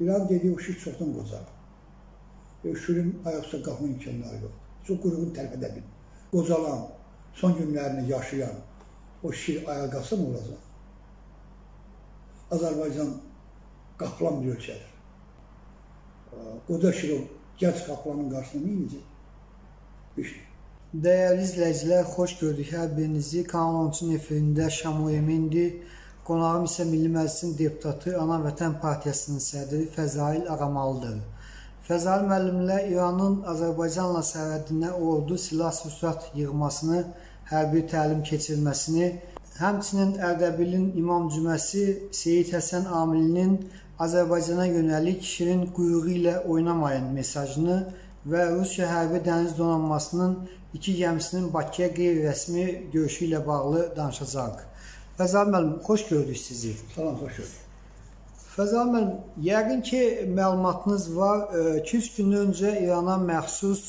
İran dediyi o şir çoxdan qocalır. E, şirin ayaqsa qalxma imkanları yoxdur. Çox qurğun tərk edə bilir. Qocalan, son günlərini yaşayan o şir ayağa qalsa nə olacaq? Azərbaycan qaplan bir ölkədir. Qoca şir o gənc qaplanın qarşısında? Bir şey. Dəyərli izləyicilər, xoş gördük hər birinizi. Kanal 13-ün efirində Şamo Yemindir. Qonağım isə Milli Məclisin deputatı, Ana Vətən Partiyasının sədri Fəzail Ağamalıdır. Fəzail müəllimlə İranın Azərbaycanla sərhədinə ordu silah-sursat yığmasını, hərbi təlim keçirməsini, həmçinin Ərdəbilin İmam Cüməsi Seyid Həsən Amilinin Azərbaycana yönəlik şirin quyruğu ilə oynamayın mesajını və Rusiya hərbi dəniz donanmasının iki gəmisinin Bakıya qeyri-rəsmi görüşü ilə bağlı danışacaq. Fəzal müəllim, xoş gördük sizi. Salam, xoş gördük. Fəzal müəllim, yəqin ki, məlumatınız var. 2-3 gün öncə İrana məxsus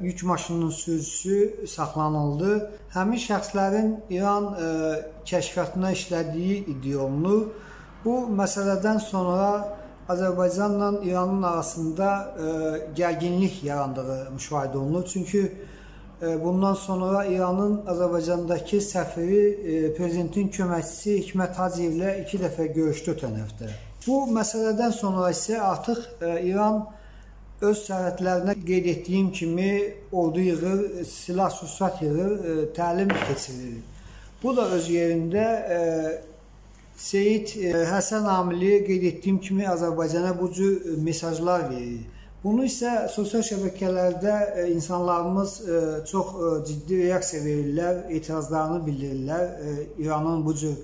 yük maşınının sürücüsü saxlanıldı. Həmin şəxslərin İran kəşfiyyatına işlədiyi iddia olunur. Bu məsələdən sonra Azərbaycanla İranın arasında gərginlik yarandığı müşahidə olunur. Çünki bundan sonra İranın Azərbaycandakı səfiri ə, prezidentin köməkçisi Hikmət Hacıyevlə iki dəfə görüşdü ötən həftə. Bu məsələdən sonra isə artıq ə, İran öz sərhədlərinə qeyd etdiyim kimi ordu yığır, silah-sursat yığır, ə, təlim keçirir. Bu da öz yerində Seyid e, Həsən Amili qeyd etdiyim kimi Azərbaycana bu cür e, mesajlar verir. Bunu isə sosial şəbəkələrdə e, insanlarımız çox ciddi reaksiya verirlər, etirazlarını bildirirlər İranın bu cür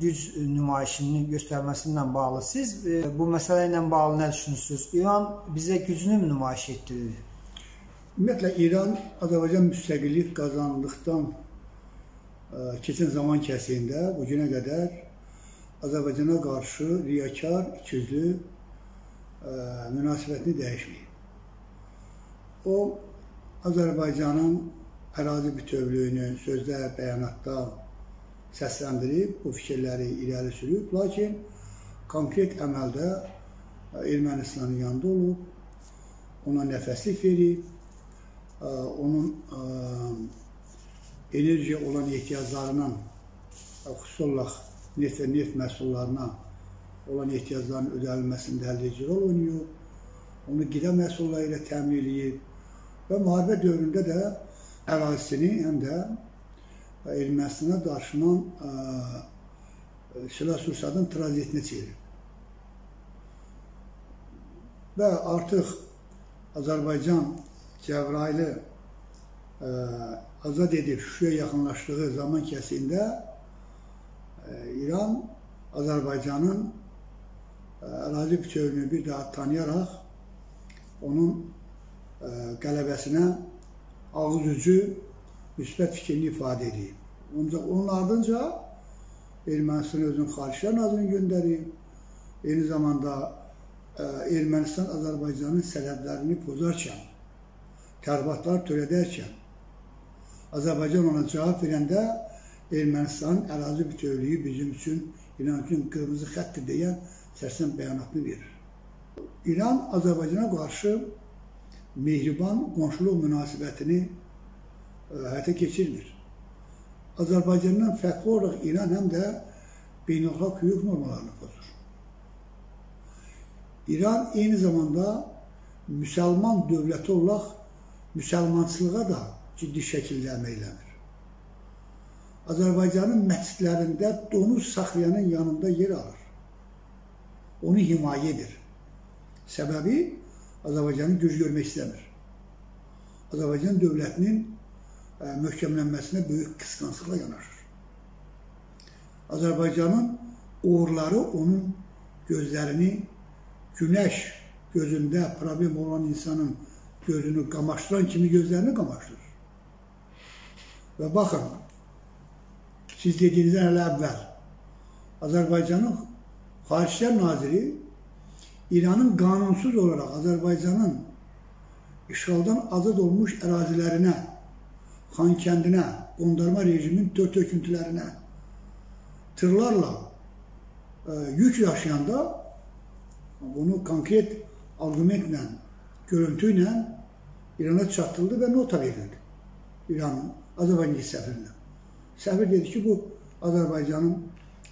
güc nümayişini göstərməsindən bağlı. Siz bu məsələ ilə bağlı nə düşünürsünüz? İran bizə gücünü mü nümayiş etdirir? Ümumiyyətlə İran Azərbaycan müstəqillik qazandıqdan keçən zaman kəsiyində bu günə qədər Azərbaycana qarşı riyakar, ikiyüzlü münasibətini dəyişməyib. O, Azərbaycanın ərazi bütövlüyünü sözdə, bəyanatda səsləndirib, bu fikirləri irəli sürüb, lakin konkret əməldə Ermənistanın yanında olub, ona nəfəslik verib, onun enerjiya olan ehtiyaclarının xüsusi olaraq neft və neft məhsullarına olan ehtiyacların ödənilməsində həlledici rol oynayır. Onu qida məhsulları ilə təmin eləyir və müharibə dövründə də ərazisini həm də Ermənistana daşınan silah-sursadın tranzitinə çevirib. Və artıq Azərbaycan Cəbrayili azad edib Şuşaya yaxınlaşdığı zaman kəsində e, İran Azərbaycanın e, ərazi bütövlüyünü bir daha tanıyaraq onun e, qələbəsinə ağız üzü müsbət fikrini ifadə edib. Ancaq onun ardınca Ermənistan özünün Xaricilər Nazirini göndərib. Eyni zamanda Ermənistan Azərbaycanın sərhədlərini pozarkən, tərbatlar törədərkən Azərbaycan ona cavab verəndə Ermənistanın ərazi bütövlüyü bizim üçün İran üçün qırmızı xəttir deyən sərsəm bəyanatını verir. İran Azərbaycana qarşı mehriban qonşuluq münasibətini e, həyata keçirmir. Azərbaycandan fərqli olaraq İran həm də beynəlxalq hüquq normalarını pozur. İran eyni zamanda müsəlman dövləti olaraq müsəlmançılığa da ciddi şəkildə əmək eləmir. Azərbaycanın məscidlərində donuz saxlayanın yanında yer alır. Onu himayə edir. Səbəbi Azərbaycanın güc görmək istəmir. Azərbaycan dövlətinin e, möhkəmlənməsinə böyük qısqanclıqla yanaşır. Azərbaycanın uğurları onun gözlərini günəş gözündə problem olan insanın gözünü qamaşdıran kimi gözlərini qamaşdırır. Və baxın, siz dediyinizdən hələ əvvəl Azərbaycanın Xaricilər Naziri İranın qanunsuz olaraq Azərbaycanın işğaldan azad olmuş ərazilərinə, Xan kəndinə, qondarma rejimin dörd höküntülərinə tırlarla e, yük daşıyanda bunu konkret argümentlə, görüntü ilə İrana çatdırıldı və nota verildi. İranın Azərbaycan səfirinə. Səfir dedi ki, bu Azərbaycanın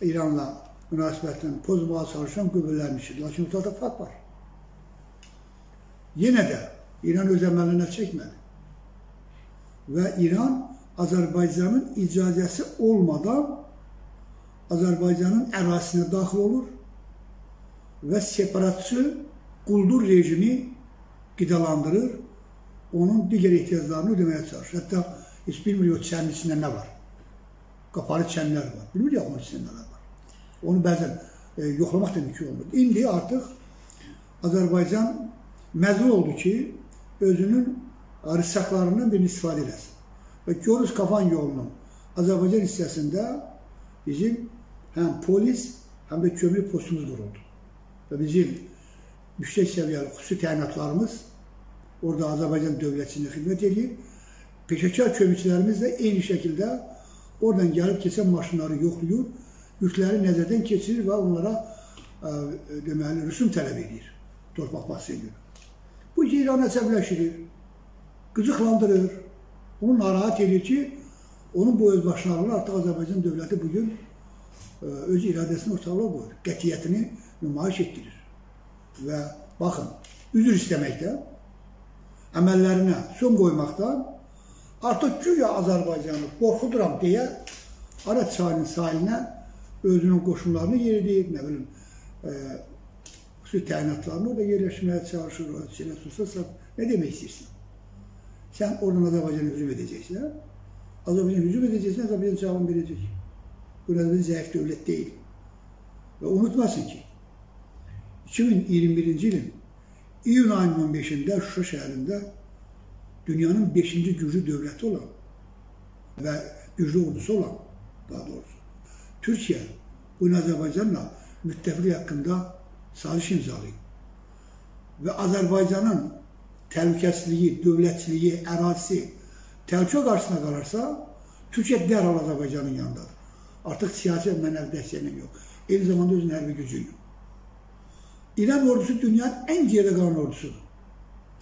İranla münasibətini pozmağa çalışan qüvvələrin işidir. Lakin ortada fakt var. Yenə də İran öz əməlinə çəkmədi. Və İran Azərbaycanın icazəsi olmadan Azərbaycanın ərazisinə daxil olur və separatçı quldur rejimi qidalandırır, onun digər ehtiyaclarını ödəməyə çalışır. Hətta heç bilmir o çənin içində nə var. Qapalı çənlər var. Bilmir ya onun içində nələr var. Onu bəzən e, yoxlamaq da mümkün olmur. İndi artıq Azərbaycan məcbur oldu ki, özünün rısaqlarından birini istifadə eləsin. Və Görüz Kafan yolunun Azərbaycan hissəsində bizim həm polis, həm də kömürlük postumuz quruldu. Və bizim yüksək səviyyəli xüsusi təyinatlarımız orada Azərbaycan dövlətçiliyində xidmət edir. Peşəkar kömürçülərimiz də eyni şəkildə oradan gəlib keçən maşınları yoxlayır, yükləri nəzərdən keçirir və onlara ə, deməli rüsum tələb edir torpaq bahsi görə. Bu ki, İran əsəbləşirir, qıcıqlandırır, onu narahat edir ki, onun bu özbaşınalığı artıq Azərbaycan dövləti bugün ə, e, öz iradəsini ortalığa qoyur, qətiyyətini nümayiş etdirir. Və baxın, üzr istəməkdə, əməllərinə son qoymaqdan artıq güya Azərbaycanı qorxuduram deyə Arad çayının sahilinə özünün qoşunlarını yeridəyib, nə bilim, e, xüsusi təyinatlarını orada yerləşməyə çalışır, şeylə susa, nə demək istəyirsən? Sən oradan Azərbaycana hücum edəcəksən, Azərbaycan hücum edəcəksən, Azərbaycan cavab verəcək. Bu Azərbaycan zəif dövlət deyil. Və unutmasın ki, 2021-ci ilin iyun ayının 15-də Şuşa şəhərində dünyanın 5-ci güclü dövləti olan və güclü ordusu olan, daha doğrusu, Türkiyə bu Azərbaycanla müttəfiq haqqında sazişin imzalayıb. Və Azərbaycanın təhlükəsizliyi, dövlətçiliyi, ərazisi təhlükə qarşısına qalarsa, Türkiyə dərhal Azərbaycanın yanındadır. Artıq siyasi mənəvi dəstəklə yox. Eyni zamanda özünün hərbi gücü yox. İran ordusu dünyanın ən geridə qalan ordusudur.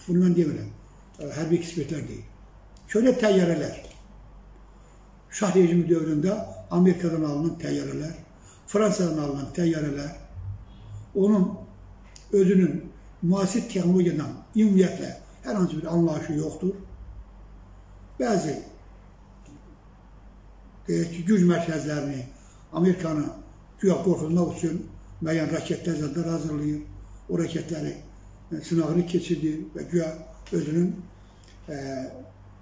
Bunu mən demirəm. Hərbi ekspertlər deyil. Kölə təyyarələr. Şah rejimi dövründə Amerikadan alınan təyyarələr, Fransadan alınan təyyarələr, onun özünün müasir texnologiyadan ümumiyyətlə hər hansı bir anlayışı yoxdur. Bəzi deyək ki, güc mərkəzlərini Amerikanı güya qorxutmaq üçün müəyyən raketlər zədlər hazırlayır. O raketləri sınağını keçirdir və güya özünün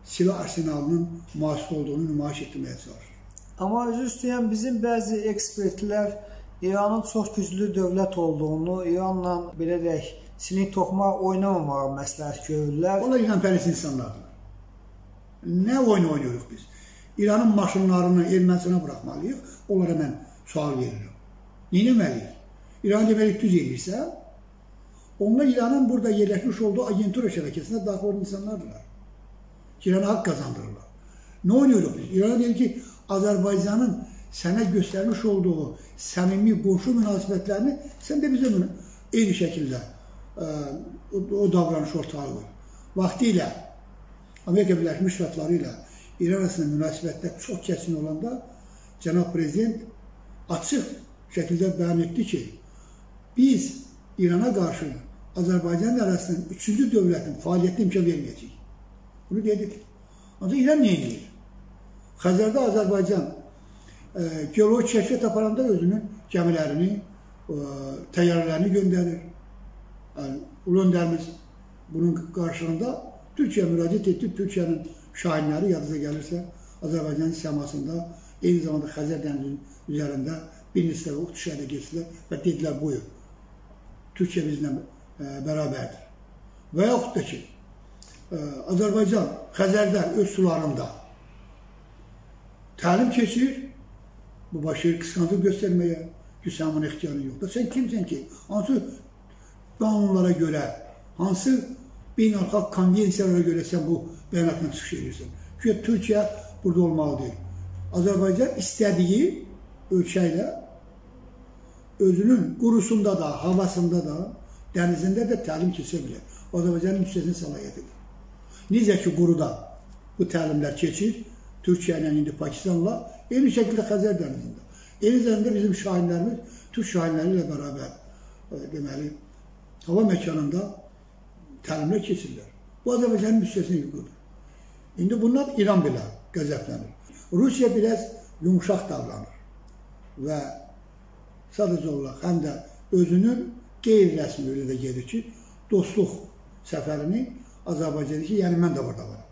silah arsenalının müasir olduğunu nümayiş etdirməyə çalışır. Amma özü istəyən bizim bəzi ekspertlər İranın çox güclü dövlət olduğunu, İranla belə deyək, silik toxuma oynamamağı məsləhət görürlər. Onlar İran-pərəst insanlardır. Nə oyun oynayırıq biz? İranın maşınlarını Ermənistana buraxmalıyıq. Onlara mən sual verirəm. Neynəməliyik? İran deməli düz edirsə, onlar İranın burada yerləşmiş olduğu agentura şəbəkəsinə daxil olan insanlardırlar. İrana haqq qazandırırlar. Nə oynayırıq biz? İrana deyir ki, Azərbaycanın sənə göstərmiş olduğu səmimi qonşu münasibətlərini sən də bizə eyni şəkildə ə, o, o davranış ortağa qoy. Vaxtilə Amerika Birləşmiş Ştatları ilə İran arasında münasibətlər çox kəsin olanda cənab prezident açıq şəkildə bəyan etdi ki, biz İrana qarşı Azərbaycan arasında üçüncü dövlətin fəaliyyətinə imkan verməyəcəyik. Bunu dedik. Ancaq İran nə edir? Xəzərdə Azərbaycan geoloji kəşfiyyat aparanda özünün gəmilərini, təyyarələrini göndərir. Yəni, Ulu öndərimiz bunun qarşılığında Türkiyə müraciət etdi. Türkiyənin şahinləri yadınıza gəlirsə, Azərbaycanın səmasında, eyni zamanda Xəzər dənizinin üzərində bir neçə dəfə uçuşa keçdilər və dedilər buyur, Türkiyə bizlə bərabərdir. Və yaxud da ki, Azərbaycan Xəzərdən öz sularında təlim keçir, bu başı qısqanclıq göstərməyə ki, sən bunun ixtiyarın yoxdur. Sən kimsən ki, hansı qanunlara görə, hansı beynəlxalq konvensiyalara görə sən bu bəyanatla çıxış edirsən? Ki, Türkiyə burada olmalıdır. Azərbaycan istədiyi ölkə ilə özünün qurusunda da, havasında da, dənizində də təlim keçə bilər. Azərbaycanın müstəsna səlahiyyətidir. Necə ki, quruda bu təlimlər keçir, Türkiyə ilə indi Pakistanla, eyni şəkildə Xəzər dənizində. Eyni zamanda bizim şahinlərimiz Türk şahinləri ilə bərabər e, deməli hava məkanında təlimlər keçirlər. Bu Azərbaycanın müstəsna hüququdur. İndi bundan İran belə qəzəblənir. Rusiya biraz yumuşaq davranır və sadəcə olaraq həm də özünün qeyri-rəsmi elə də gedir ki, dostluq səfərini Azərbaycana ki, yəni mən də burada varam.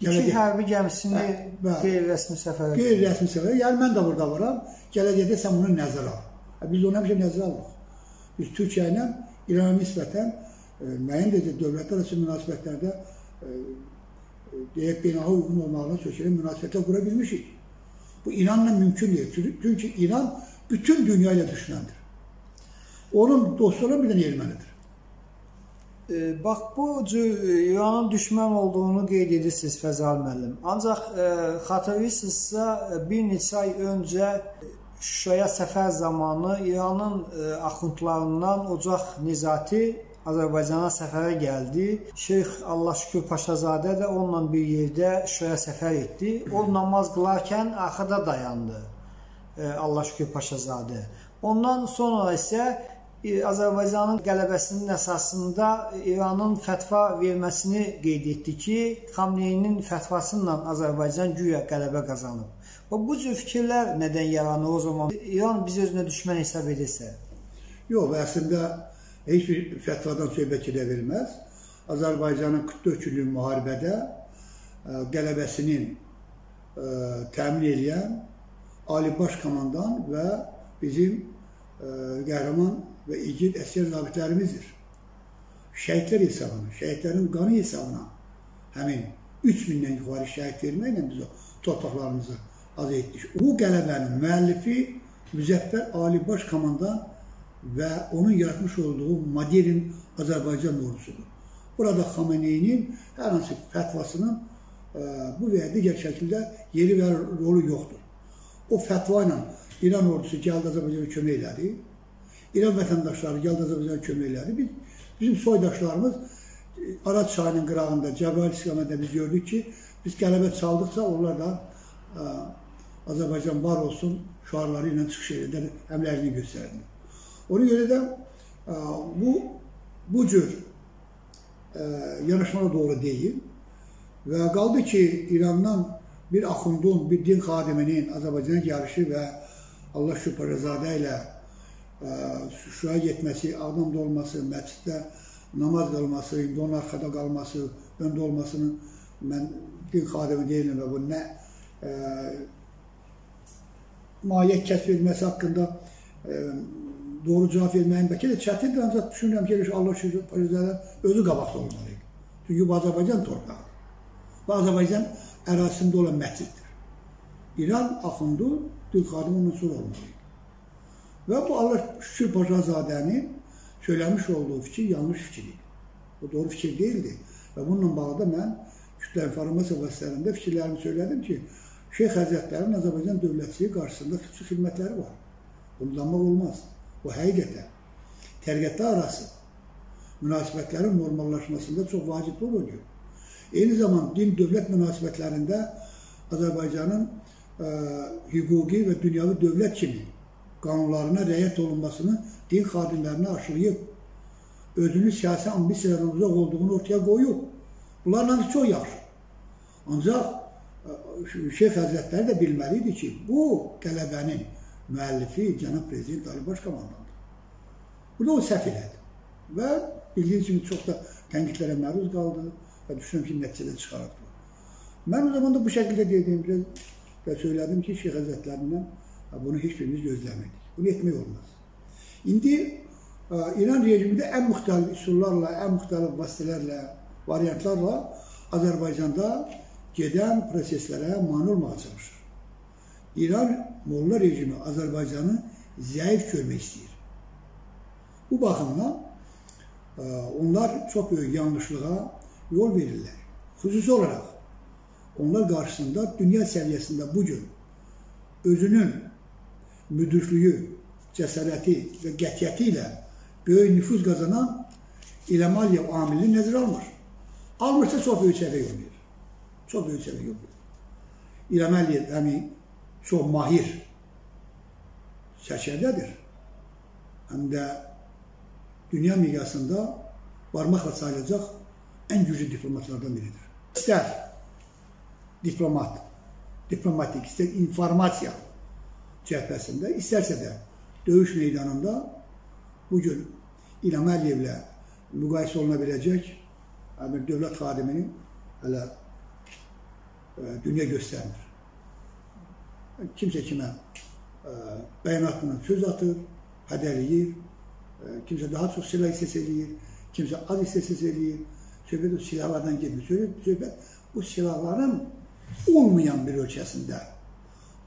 İki hərbi gəmisini qeyri-rəsmi səfərə Qeyri-rəsmi səfərə, yəni mən də burada varam, gələcəkdə sən bunu nəzərə al. Biz onu həmişə nəzərə alırıq. Biz Türkiyə ilə İrana nisbətən e, müəyyən də dövlətlər arası münasibətlərdə e, e, deyək beynəlxalq uyğun olmağına sökülən münasibətlər qura bilmişik. Bu İranla mümkün deyil. Çünki İran bütün dünya ilə düşməndir. Onun dostları bir dənə ermənidir. E, bax bu cür İranın düşmən olduğunu qeyd edirsiniz Fəzal müəllim. Ancaq e, xatırlayırsınızsa bir neçə ay öncə Şuşaya səfər zamanı İranın e, axundlarından Ocaq Nizati Azərbaycana səfərə gəldi. Şeyx Allah şükür Paşazadə də onunla bir yerdə Şuşaya səfər etdi. O namaz qılarkən arxada dayandı. E, Allah şükür Paşazadə. Ondan sonra isə Azərbaycanın qələbəsinin əsasında İranın fətva verməsini qeyd etdi ki, Xamneyinin fətvası ilə Azərbaycan güya qələbə qazanıb. Və bu cür fikirlər nədən yaranır o zaman? İran biz özünə düşmən hesab edirsə? Yox, əslində heç bir fətvadan söhbət gedə bilməz. Azərbaycanın 44 günlük müharibədə e, qələbəsinin e, təmin edən Ali Baş Komandan və bizim e, qəhrəman və igid əsgər zabitlərimizdir. Şəhidlər hesabına, şəhidlərin qanı hesabına həmin 3000-dən yuxarı şəhid verməklə biz o torpaqlarımızı az etdik. Bu qələbənin müəllifi Müzəffər Ali Baş Komandan və onun yaratmış olduğu modern Azərbaycan ordusudur. Burada Xameneyinin hər hansı fətvasının ə, e, bu və ya digər şəkildə yeri və rolu yoxdur. O fətva ilə İran ordusu gəldi Azərbaycana kömək elədi. İran vətəndaşları gəldi Azərbaycana kömək elədi. Biz, bizim soydaşlarımız e, Arad çayının qırağında, Cəbrayil istiqamətində biz gördük ki, biz qələbə çaldıqca onlar da ə, e, Azərbaycan var olsun şüarları ilə çıxış edən əmrlərini göstərdi. Ona görə də ə, bu bu cür ə, yanaşmana doğru deyil və qaldı ki, İrandan bir axundun, bir din xadiminin Azərbaycana gəlişi və Allah Şübhərəzadə ilə Şuşaya getməsi, Ağdamda olması, məsciddə namaz qılması, indi onun arxada qalması, öndə olmasını mən din xadimi deyiləm və bu nə ə, mahiyyət kəsb edilməsi haqqında ə, doğru cavab verməyin bəlkə də çətindir, ancaq düşünürəm ki, Allah Şüzələr özü qabaqda olmalıydı. Çünki bu Azərbaycan torpağı. Bu Azərbaycan ərazisində olan məsciddir. İran axındı, dil xadimi ondan sonra olmalıydı. Və bu Allah Şükür Paşazadənin söyləmiş olduğu fikir yanlış fikir idi. Bu doğru fikir deyildi. Və bununla bağlı da mən kütlə informasiya vasitələrində fikirlərimi söylədim ki, Şeyx Həzrətlərinin Azərbaycan dövlətçiliyi qarşısında xüsusi xidmətləri var. Bunu danmaq olmaz. Bu həqiqətən tərəqqətlər arası münasibətlərin normallaşmasında çox vacib rol oynayır. Eyni zaman din-dövlət münasibətlərində Azərbaycanın ə, hüquqi və dünyavi dövlət kimi qanunlarına rəyət olunmasını din xadimlərinə aşılayıb, özünün siyasi ambisiyalardan uzaq olduğunu ortaya qoyub. Bunlarla da çox yaxşı. Ancaq Şeyx Həzrətləri də bilməli idi ki, bu qələbənin müəllifi cənab prezident Ali Baş Komandandır. Burada o səhv elədi. Və bildiyiniz kimi çox da tənqidlərə məruz qaldı və düşünürəm ki, nəticədə çıxarıb. Mən o zaman da bu şəkildə dedim və söylədim ki, Şeyx Həzrətlərindən bunu heç birimiz gözləmirdik. Bunu etmək olmaz. İndi İran rejimində ən müxtəlif üsullarla, ən müxtəlif vasitələrlə, variantlarla Azərbaycanda gedən proseslərə mane olmağa çalışır. İran molla rejimi Azərbaycanı zəif görmək istəyir. Bu baxımdan e, onlar çox böyük yanlışlığa yol verirlər. Xüsusi olaraq onlar qarşısında dünya səviyyəsində bugün özünün müdürlüyü, cəsarəti və qətiyyəti ilə böyük nüfuz qazanan İlham Əliyev amilini nəzərə almır. Almırsa çox böyük səhvə yol verir. Çox böyük səhvə yol verir. İlham Əliyev həmin çox mahir sərkərdədir. Həm də dünya miqyasında barmaqla sayılacaq ən güclü diplomatlardan biridir. İstər diplomat, diplomatik, istər informasiya cəhbəsində, istərsə də döyüş meydanında bugün İlham Əliyevlə müqayisə oluna biləcək bir dövlət xadimini hələ ə, dünya göstərmir. Kimsə kimə ə, bəyanatla söz atır, hədəliyir, ə, kimsə daha çox silah istəs eləyir, kimsə az istəs eləyir. Söhbət o silahlardan getmir. Söhbət, söhbət bu silahların olmayan bir ölkəsində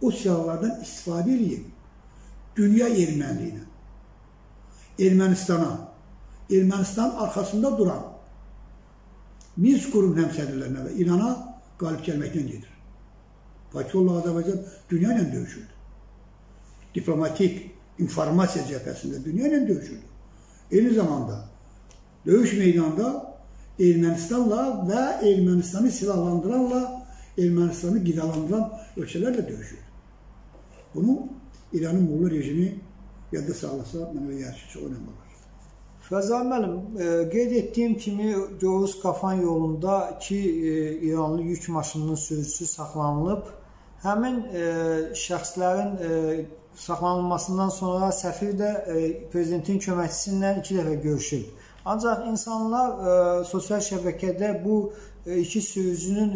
o silahlardan istifadə edib dünya erməniliyinə, Ermənistana, Ermənistan arxasında duran Minsk qurum həmsədrlərinə və İrana qalib gəlməkdən gedir. Bakıoğlu Azərbaycan dünya ilə döyüşürdü. Diplomatik, informasiya cəbhəsində dünya ilə döyüşürdü. Eyni zamanda döyüş meydanında Ermənistanla və Ermənistanı silahlandıranla Ermənistanı qidalandıran ölkələrlə döyüşür. Bunu İranın Molla rejimi yadda saxlasa, mənə ki, çox önəm olur. Fəzal müəllim, e, qeyd etdiyim kimi Covuz Qafan yolunda ki, e, İranlı yük maşınının sürücüsü saxlanılıb. Həmin e, şəxslərin saxlanılmasından sonra səfir də prezidentin köməkçisi ilə iki dəfə görüşüb. Ancaq insanlar sosial şəbəkədə bu iki sürücünün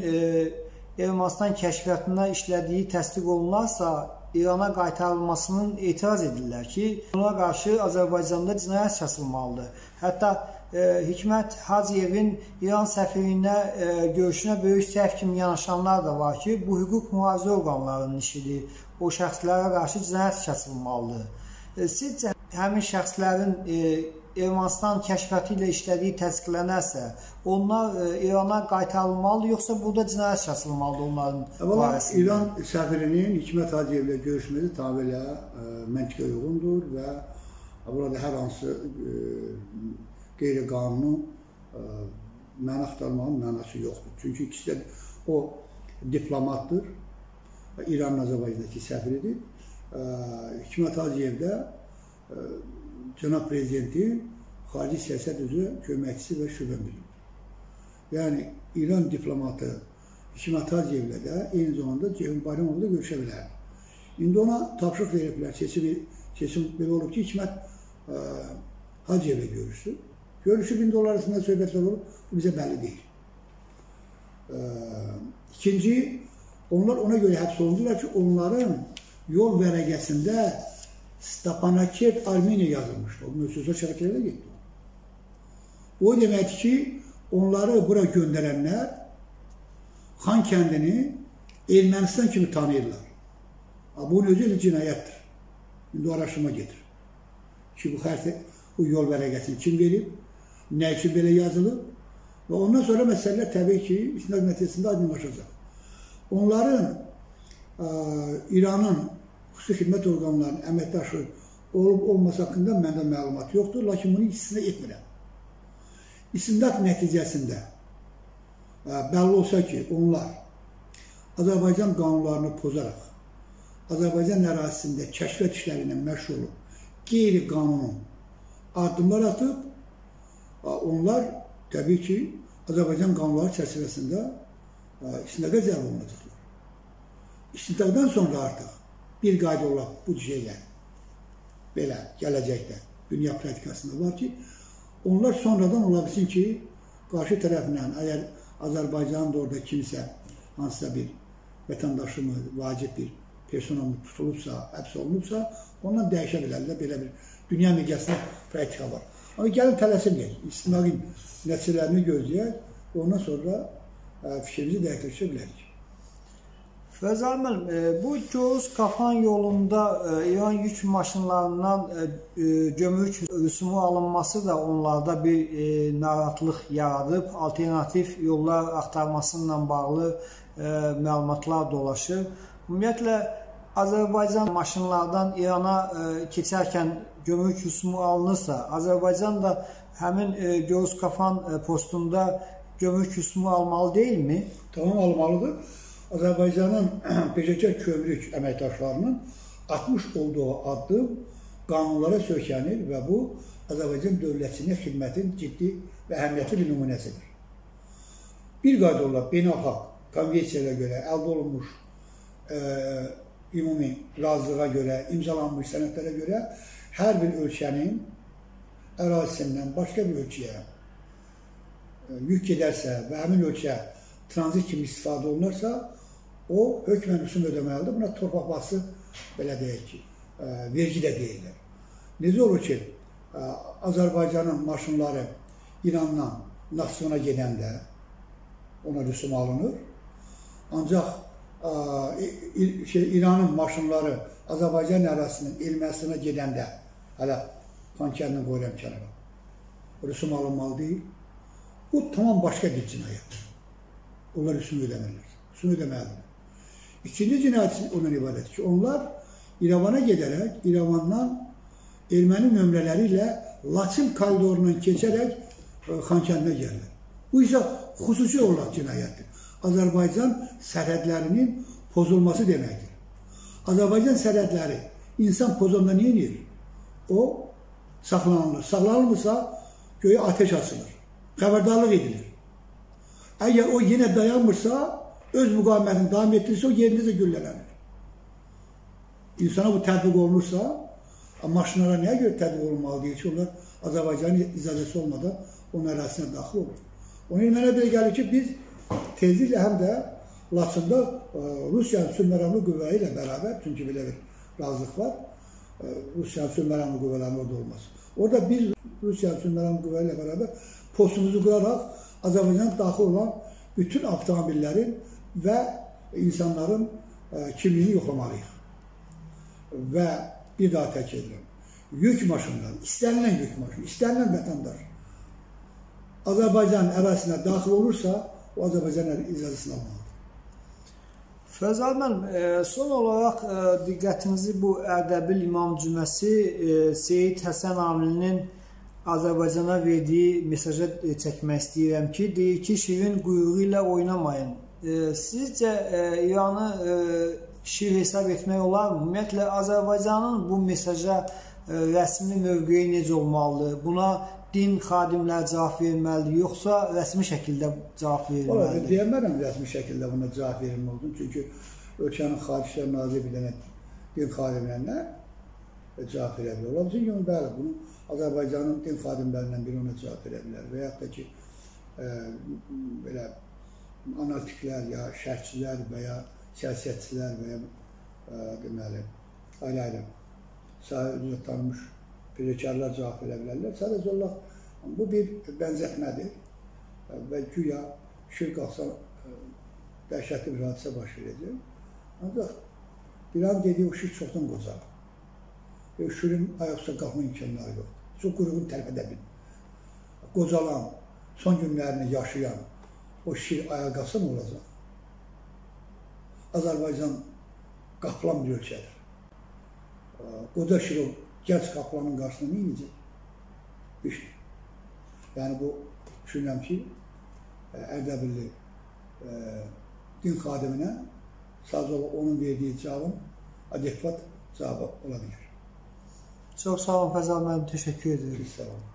Ermənistan kəşfiyyatında işlədiyi təsdiq olunarsa, İrana qaytarılmasının etiraz edirlər ki, buna qarşı Azərbaycanda cinayət şəsilmalıdır. Hətta e, Hikmət Hacıyevin İran səfirinə e, görüşünə böyük səhv kimi yanaşanlar da var ki, bu hüquq mühafizə orqanlarının işidir. O şəxslərə qarşı cinayət şəsilmalıdır. E, sizcə həmin şəxslərin e, Ermənistan kəşfiyyatı ilə işlədiyi təsdiqlənərsə, onlar e, İrana qaytarılmalıdır, yoxsa burada cinayət şəsilmalıdır onların Əvvəla, barəsində? İran səfirinin Hikmət Hacıyevlə görüşməsi tabilə e, məntiqə uyğundur və burada hər hansı e, qeyri-qanunu e, mənə axtarmağın mənası yoxdur. Çünki ikisi də o diplomatdır, İranın Azərbaycandakı səfiridir. E, Hikmət Hacıyev də e, cənab prezidenti xarici siyasət üzrə köməkçisi və şübhə müdürü. Yəni İran diplomatı Hikmət Hacıyevlə də eyni zamanda Ceyhun Bayramovla görüşə bilər. İndi ona tapşırıq veriblər. Seçim, seçim belə olub ki, Hikmət ə, Hacıyevlə görüşsün. Görüşüb indi onlar arasında söhbətlər olub. Bu bizə bəlli deyil. Ə, ikinci, onlar ona görə həbs olundular ki, onların yol vərəqəsində Stapanaket Armeniya yazılmışdı. O müsüzə şərəkələrə getdi. O deməkdir ki, onları bura göndərənlər Xan kəndini Ermənistan kimi tanıyırlar. Bunun özü elə cinayətdir. İndi araşdırma gedir. Ki, bu xərsə, bu yol vərəqəsini kim verib, nə üçün belə yazılıb və ondan sonra məsələlər təbii ki, istinad nəticəsində aydınlaşacaq. Onların ə, İranın xüsusi xidmət orqanlarının əməkdaşı olub-olması haqqında məndə məlumat yoxdur, lakin bunu istisna etmirəm. İstindat nəticəsində bəlli olsa ki, onlar Azərbaycan qanunlarını pozaraq Azərbaycan ərazisində kəşfiyyat işləri ilə məşğul olub, qeyri-qanunun addımlar atıb, onlar təbii ki, Azərbaycan qanunları çərçivəsində istintaqa cəlb olunacaqlar. İstintaqdan sonra artıq bir qayda olaraq bu şeylər belə gələcəkdə dünya praktikasında var ki, onlar sonradan ola bilsin ki, qarşı tərəflə əgər Azərbaycanın da orada kimsə hansısa bir vətəndaşımı, vacib bir personamı tutulubsa, həbs olunubsa, ondan dəyişə bilərlər. Belə bir dünya miqyasında praktika var. Amma gəlin tələsiməyək, istinaqin nəticələrini gözləyək, ondan sonra ə, fikrimizi dəqiqləşdirə bilərik. Fəzal müəllim, e, bu Covuz Qafan yolunda e, İran yük maşınlarından e, gömrük rüsumu alınması da onlarda bir narahatlıq yaradıb. Alternativ yollar axtarması ilə bağlı məlumatlar dolaşır. Ümumiyyətlə Azərbaycan maşınlardan İrana keçərkən gömrük rüsumu alınırsa, Azərbaycan da həmin ə, göz kafan ə, postunda gömrük rüsumu almalı deyilmi? Tamam almalıdır. Azərbaycanın peşəkar kömrük əməkdaşlarının atmış olduğu addım qanunlara sökənir və bu Azərbaycan dövlətinə xidmətin ciddi və əhəmiyyətli bir nümunəsidir. Bir qayda olaraq beynəlxalq konvensiyaya görə əldə olunmuş e, ümumi razılığa görə, imzalanmış sənədlərə görə hər bir ölkənin ərazisindən başqa bir ölkəyə e, yük gedərsə və həmin ölkə tranzit kimi istifadə olunarsa, o hökmən rüsum ödəməlidir. Buna torpaq bası belə deyək ki, ə, vergi də deyirlər. Necə olur ki, ə, Azərbaycanın maşınları İrandan Naxçıvana gedəndə ona rüsum alınır. Ancaq ə, şey, İranın maşınları Azərbaycan ərazisinin Ermənistan'a gedəndə hələ Xankəndini qoyuram kənara. Rüsum alınmalı deyil. Bu tamam başqa bir cinayət. Onlar rüsum ödəmirlər. Rüsum ödəməlidirlər. İkinci cinayət ondan ibarətdir ki, onlar İrəvana gedərək, İrəvandan erməni nömrələri ilə Laçın koridorundan keçərək e, Xankəndinə gəlirlər. Bu isə xüsusi olaraq cinayətdir. Azərbaycan sərhədlərinin pozulması deməkdir. Azərbaycan sərhədləri insan pozanda nə edir? O saxlanılır. Saxlanılmırsa göyə ateş açılır. Xəbərdarlıq edilir. Əgər o yenə dayanmırsa, öz müqavimətini davam etdirirsə, o yerində də güllələnir. İnsana bu tətbiq olunursa, maşınlara nəyə görə tətbiq olunmalı deyir ki, onlar Azərbaycanın icazəsi olmadan onun ərazisinə daxil olur. Onun mənə belə gəlir ki, biz tezliklə həm də Laçında e, Rusiyanın sülhməramlı qüvvəyi ilə bərabər, çünki belə bir razılıq var, e, Rusiyanın sülhməramlı qüvvələrinin orada olması. Orada biz Rusiyanın sülhməramlı qüvvəyi ilə bərabər postumuzu quraraq Azərbaycan daxil olan bütün avtomobillərin və insanların e, kimliyini yoxlamalıyıq. Və bir daha tək edirəm. Yük maşınları, istənilən yük maşını, istənilən vətəndaş Azərbaycan ərazisinə daxil olursa, o Azərbaycan icazəsini almalıdır. Fəzal müəllim, e, son olaraq e, diqqətinizi bu Ərdəbil İmam Cüməsi Seyid Həsən Amilinin Azərbaycana verdiyi mesaja çəkmək istəyirəm ki, deyir ki, şirin quyruğu ilə oynamayın. Sizcə İranı şir hesab etmək olarmı? Ümumiyyətlə Azərbaycanın bu mesaja rəsmi mövqeyi necə olmalıdır? Buna din xadimləri cavab verməlidir, yoxsa rəsmi şəkildə cavab verilməlidir? Deyəmərəm rəsmi şəkildə buna cavab verilməlidir. Çünki ölkənin xaricdə nazir bir dənə din xadimlərinə cavab verə bilər. Ola bilsin ki, bəli, bunu Azərbaycanın din xadimlərindən biri ona cavab verə bilər və yaxud da ki, ə, belə analitiklər ya şərhçilər və ya siyasətçilər və ya ə, deməli, ayrı-ayrı sahə üzrə tanınmış peşəkarlar cavab verə bilərlər. Sadəcə olaraq bu bir bənzətmədir və güya şir qalsa dəhşətli bir hadisə baş verəcək. Ancaq İran dediyi o şir çoxdan qocalır. Şirin ayaq üstə qalxma imkanları yoxdur. Çox qurğun tərpədə bilir. Qocalan, son günlərini yaşayan o şir ayağa qalsa nə olacaq? Azərbaycan qaplan bir ölkədir. Qoca şir o gənc qaplanın qarşısında nə edəcək? Bir şey. Yəni bu düşünürəm ki, Ərdəbilli din xadiminə sadəcə onun verdiyi cavabın adekvat cavabı ola bilər. Çox sağ olun Fəzal müəllim, təşəkkür edirəm. Sağ olun.